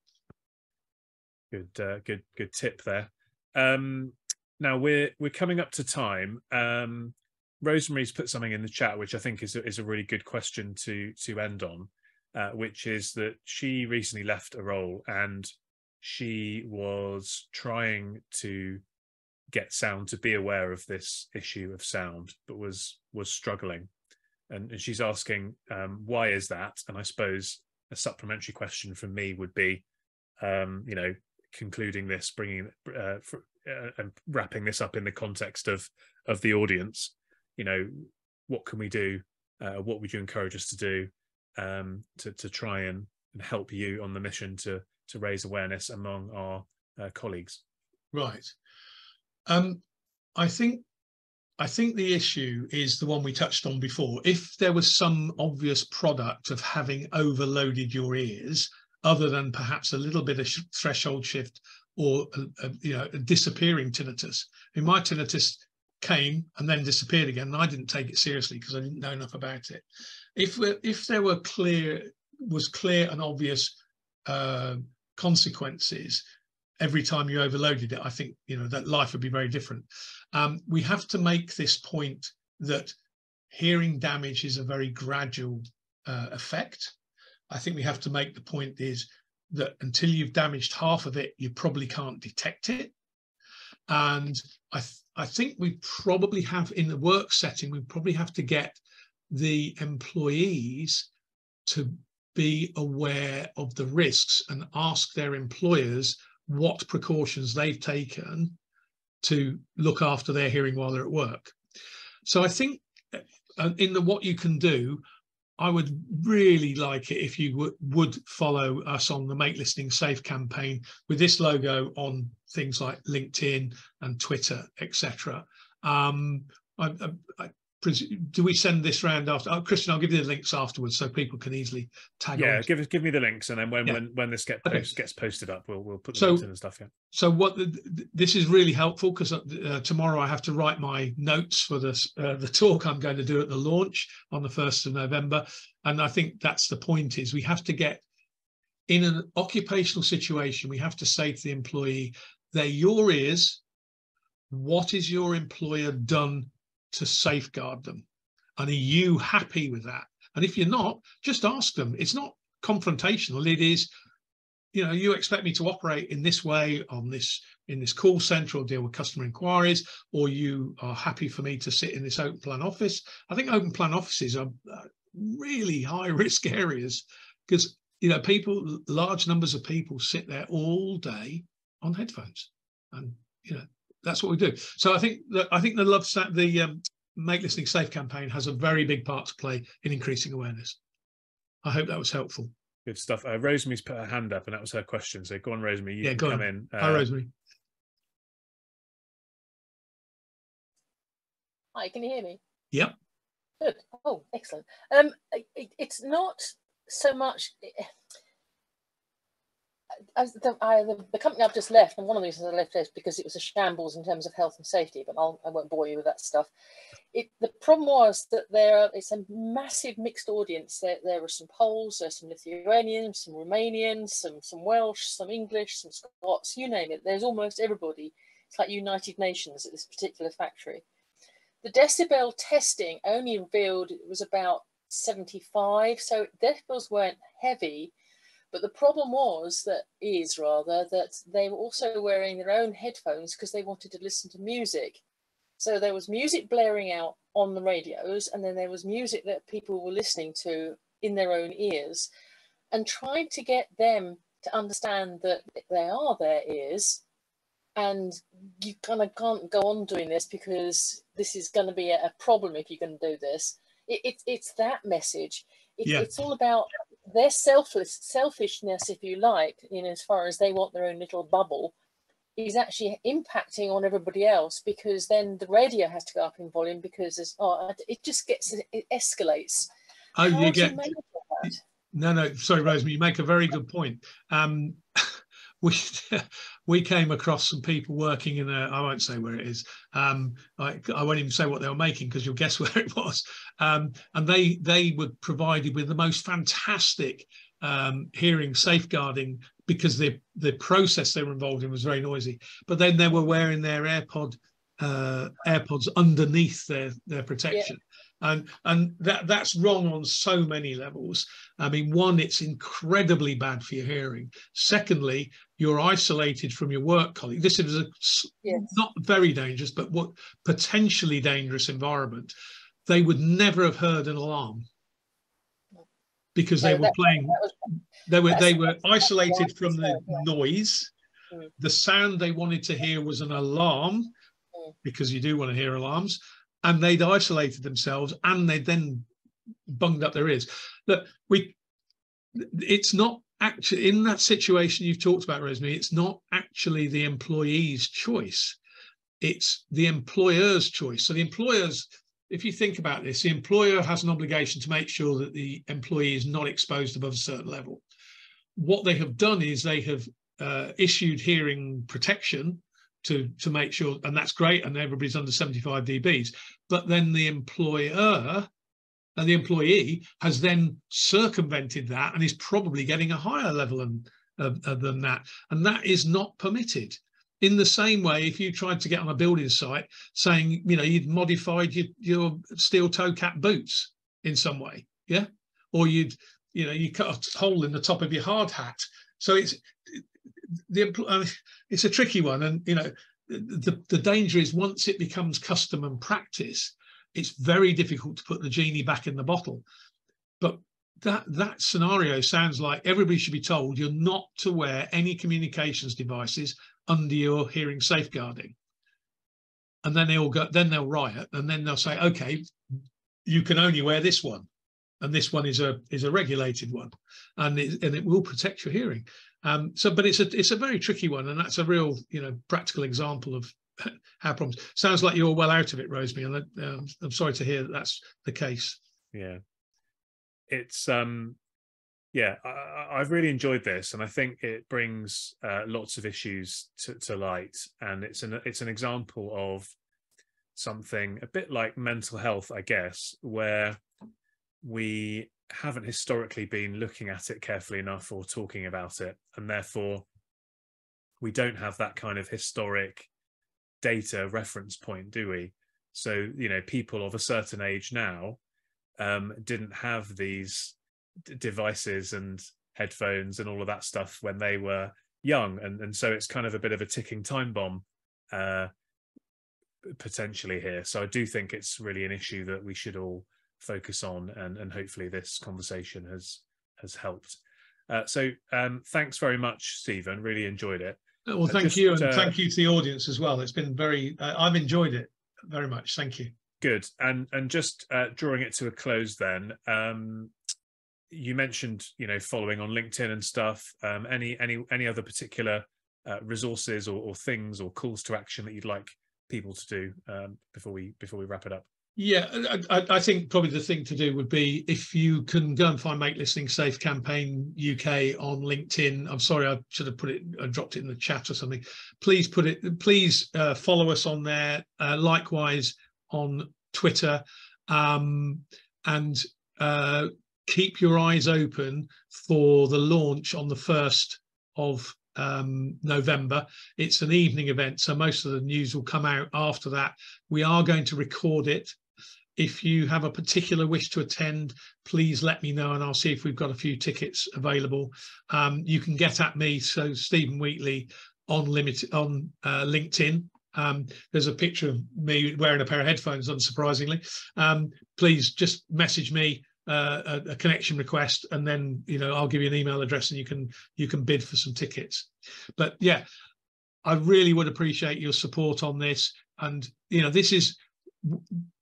Good, uh, good, good tip there. Um, now we're we're coming up to time. Um, Rosemary's put something in the chat, which I think is a, is a really good question to to end on, uh, which is that she recently left a role and she was trying to get sound to be aware of this issue of sound, but was was struggling. And, and she's asking um, why is that? And i suppose a supplementary question from me would be um, you know concluding this bringing uh, for, uh, and wrapping this up in the context of of the audience you know what can we do? Uh, what would you encourage us to do um, to to try and, and help you on the mission to to raise awareness among our uh, colleagues? Right. Um, i think I think the issue is the one we touched on before. If there was some obvious product of having overloaded your ears, other than perhaps a little bit of sh- threshold shift or a, a, you know a disappearing tinnitus, in my tinnitus came and then disappeared again, and I didn't take it seriously because I didn't know enough about it. If if there were clear was clear and obvious uh, consequences every time you overloaded it, I think you know that life would be very different. Um, we have to make this point that hearing damage is a very gradual uh, effect. I think we have to make the point is that until you've damaged half of it, you probably can't detect it. And I, th I think we probably have in the work setting, we probably have to get the employees to be aware of the risks and ask their employers what precautions they've taken to look after their hearing while they're at work. So I think uh, in the what you can do, I would really like it if you would, follow us on the Make Listening Safe campaign with this logo on things like LinkedIn and Twitter, etc. Um, I, I, do we send this round after? Oh, Christian, I'll give you the links afterwards so people can easily tag. Yeah, give us give me the links, and then when yeah. when when this get okay. gets posted up, we'll we'll put the so, links in and stuff. Yeah. So what the, this is really helpful because uh, uh, tomorrow I have to write my notes for this uh, the talk I'm going to do at the launch on the first of November, and I think that's the point: is we have to get in an occupational situation, we have to say to the employee, "They're your ears. What is your employer done to safeguard them. And are you happy with that? And if you're not, just ask them. It's not confrontational. It is, you know, you expect me to operate in this way on this in this call center or deal with customer inquiries, or you are happy for me to sit in this open plan office. I think open plan offices are uh, really high risk areas because you know people, large numbers of people sit there all day on headphones, and you know that's what we do. So I think that I think the love the um, Make Listening Safe campaign has a very big part to play in increasing awareness. I hope that was helpful. Good stuff. Uh, Rosemary's put her hand up, and that was her question. So go on, Rosemary. You yeah, can go come on. in. Hi, Uh, Rosemary. Hi, can you hear me? Yep. Good. Oh, excellent. Um, it, it's not so much. As the, I, the, the company I've just left, and one of the reasons I left is because it was a shambles in terms of health and safety. But I'll, I won't bore you with that stuff. It, the problem was that there are, it's a massive mixed audience. There, there are some Poles, some Lithuanians, some Romanians, some some Welsh, some English, some Scots. You name it. There's almost everybody. It's like United Nations at this particular factory. The decibel testing only revealed it was about 75, so decibels weren't heavy. But the problem was that is rather that they were also wearing their own headphones because they wanted to listen to music. So there was music blaring out on the radios, and then there was music that people were listening to in their own ears, and trying to get them to understand that they are their ears and you kind of can't go on doing this because this is going to be a, problem if you're going to do this. It, it, it's that message. It, Yeah. It's all about their selfless selfishness, if you like, in as far as they want their own little bubble, is actually impacting on everybody else because then the radio has to go up in volume because oh, it just gets it escalates. Oh, you get that? no, no. Sorry, Rosemary. You make a very good point. Um, we we came across some people working in a. I won't say where it is. Um, I, I won't even say what they were making because you'll guess where it was. Um, and they they were provided with the most fantastic um, hearing safeguarding because the the process they were involved in was very noisy. But then they were wearing their AirPod uh, AirPods underneath their their protection. And and that that's wrong on so many levels. I mean, one, it's incredibly bad for your hearing. Secondly, you're isolated from your work colleague. This is a Yes. not very dangerous, but what potentially dangerous environment. They would never have heard an alarm because they were that- playing. that was- They were they were isolated from the noise. Mm. The sound they wanted to hear was an alarm. Because you do want to hear alarms, and they'd isolated themselves and they'd then bunged up their ears. Look, we it's not actually in that situation you've talked about, Rosemary, it's not actually the employee's choice. It's the employer's choice. So the employers, if you think about this, the employer has an obligation to make sure that the employee is not exposed above a certain level. What they have done is they have uh, issued hearing protection to to make sure, and that's great, and everybody's under 75 dBs. But then the employer and the employee has then circumvented that and is probably getting a higher level than, uh, than that, and that is not permitted. In the same way, if you tried to get on a building site saying, you know, you'd modified your, your steel toe cap boots in some way, yeah, or you'd, you know, you cut a hole in the top of your hard hat. So it's the mean, uh, it's a tricky one, and you know, the the danger is once it becomes custom and practice, it's very difficult to put the genie back in the bottle. But that that scenario sounds like everybody should be told you're not to wear any communications devices under your hearing safeguarding. And then they'll go, then they'll riot, and then they'll say, okay, you can only wear this one, and this one is a is a regulated one, and it, and it will protect your hearing. Um, so, but it's a it's a very tricky one, and that's a real you know practical example of how problems. Sounds like you're well out of it, Rosemary, and um, I'm sorry to hear that that's the case. yeah it's um yeah I, I- i've really enjoyed this and i think it brings uh, lots of issues to, to light and it's an it's an example of something a bit like mental health i guess where we haven't historically been looking at it carefully enough or talking about it and therefore we don't have that kind of historic data reference point do we so you know people of a certain age now um, didn't have these d- devices and headphones and all of that stuff when they were young, and and so it's kind of a bit of a ticking time bomb. Uh, potentially here so i do think it's really an issue that we should all focus on and and hopefully this conversation has has helped. Uh, so um, thanks very much stephen. Really enjoyed it. Well thank just, you and uh, thank you to the audience as well. It's been very uh, i've enjoyed it very much. Thank you. Good. And and just uh, drawing it to a close then um, you mentioned you know following on linkedin and stuff. Um, any any any other particular uh, resources or, or things or calls to action that you'd like people to do um, before we before we wrap it up yeah, I, I, think probably the thing to do would be if you can go and find Make Listening Safe Campaign UK on LinkedIn. I'm sorry, I should have put it, I dropped it in the chat or something. Please put it, please uh, follow us on there. Uh, likewise on Twitter, um, and uh, keep your eyes open for the launch on the first of um, November. It's an evening event, so most of the news will come out after that. We are going to record it if you have a particular wish to attend, please let me know and I'll see if we've got a few tickets available. Um, you can get at me, so Stephen Wheatley on limit on uh, LinkedIn. Um, there's a picture of me wearing a pair of headphones, unsurprisingly. Um, please just message me uh, a, a, connection request, and then you know I'll give you an email address, and you can you can bid for some tickets. But yeah, I really would appreciate your support on this. And you know, this is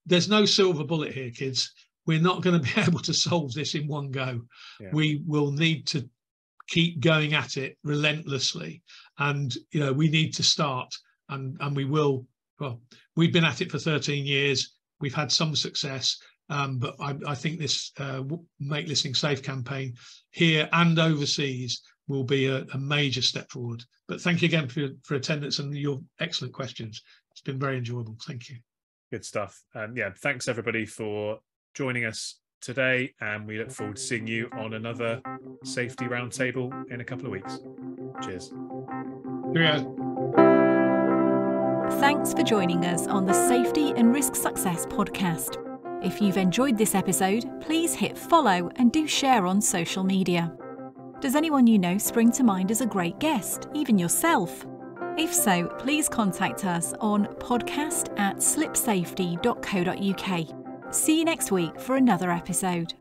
there's no silver bullet here, kids. We're not going to be able to solve this in one go. Yeah. We will need to keep going at it relentlessly, and you know we need to start, and and we will. Well, we've been at it for 13 years. We've had some success, um, but I, I, think this uh, Make Listening Safe campaign here and overseas will be a, a, major step forward. But thank you again for, for attendance and your excellent questions. It's been very enjoyable. Thank you. Good stuff. Um, yeah, thanks everybody for joining us today, and we look forward to seeing you on another safety roundtable in a couple of weeks. Cheers. Thanks for joining us on the Safety and Risk Success podcast. If you've enjoyed this episode, please hit follow and do share on social media. Does anyone you know spring to mind as a great guest, even yourself? If so, please contact us on podcast at slipsafety.co.uk. See you next week for another episode.